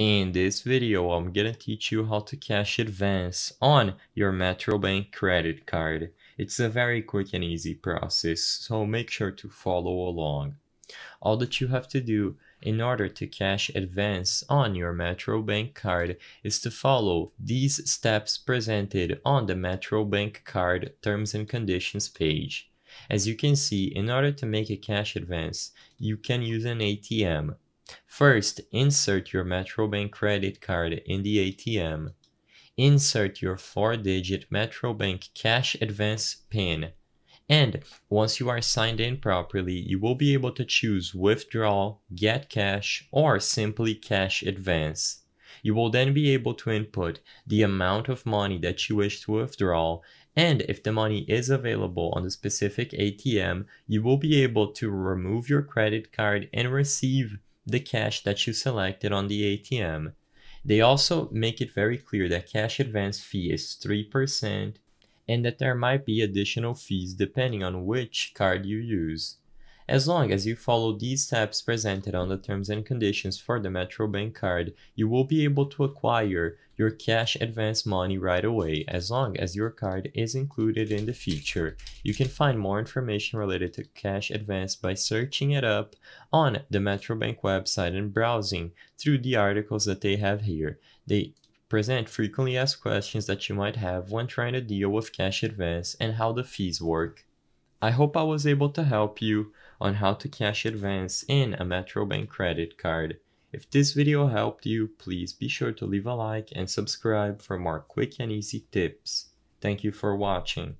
In this video, I'm gonna teach you how to cash advance on your Metrobank credit card. It's a very quick and easy process, so make sure to follow along. All that you have to do in order to cash advance on your Metrobank card is to follow these steps presented on the Metrobank card terms and conditions page. As you can see, in order to make a cash advance, you can use an ATM. First, insert your Metrobank credit card in the ATM. Insert your 4-digit Metrobank cash advance PIN. And once you are signed in properly, you will be able to choose withdraw, get cash, or simply cash advance. You will then be able to input the amount of money that you wish to withdraw and if the money is available on the specific ATM, you will be able to remove your credit card and receive the cash that you selected on the ATM. They also make it very clear that cash advance fee is 3% and that there might be additional fees depending on which card you use. As long as you follow these steps presented on the terms and conditions for the Metrobank card, you will be able to acquire your cash advance money right away as long as your card is included in the feature. You can find more information related to cash advance by searching it up on the Metrobank website and browsing through the articles that they have here. They present frequently asked questions that you might have when trying to deal with cash advance and how the fees work. I hope I was able to help you on how to cash advance in a Metrobank credit card. If this video helped you, please be sure to leave a like and subscribe for more quick and easy tips. Thank you for watching.